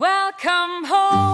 Welcome home.